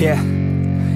Yeah,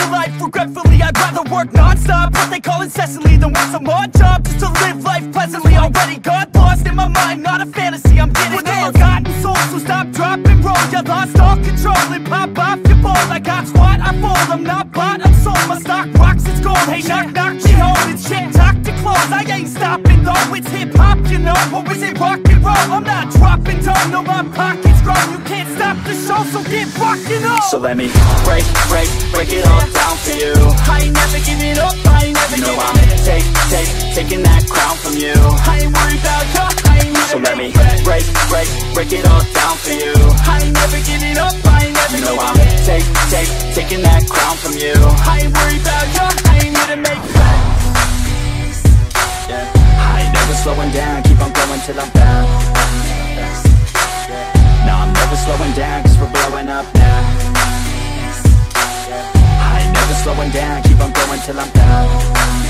through life regretfully. I'd rather work non-stop What they call incessantly Than want some odd job Just to live life pleasantly. Already got lost in my mind Not a fantasy, I'm getting With there Forgotten souls, so stop, drop, and roll. You lost all control and pop off your ball. I got squat, I fall, I'm not bought, I'm sold. My stock rocks, it's gold. Hey, knock, knock, she home It's shit, talk to close I ain't stopping though. It's hip-hop, you know Or is it rock and roll? I'm not dropping down No, my pocket's grown You can't stop the show, so get rockin' up So let me break, break, break it all taking that crown from you. I ain't worried about you, I ain't never So let me break, break, break it all down for you. I ain't never giving up, I ain't never You know I'm take, take, taking that crown from you. I ain't worried about you, I ain't here to make friends yeah. I ain't never slowing down, keep on going till I'm down No, I'm never slowing down, cause we're blowing up now. I ain't never slowing down, keep on going till I'm down No, I'm never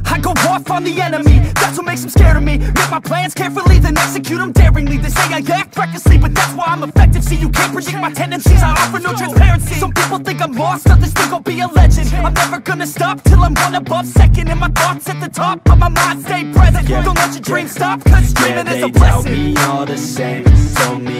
I go off on the enemy, that's what makes them scared of me. Make my plans carefully, then execute them daringly. They say I act recklessly, but that's why I'm effective. See, you can't predict my tendencies, I offer no transparency. Some people think I'm lost, others think I'll be a legend. I'm never gonna stop till I'm one above second. And my thoughts at the top, but my mind stay present. Don't let your dreams stop, cause dreaming yeah, is a blessing they tell me all the same, told me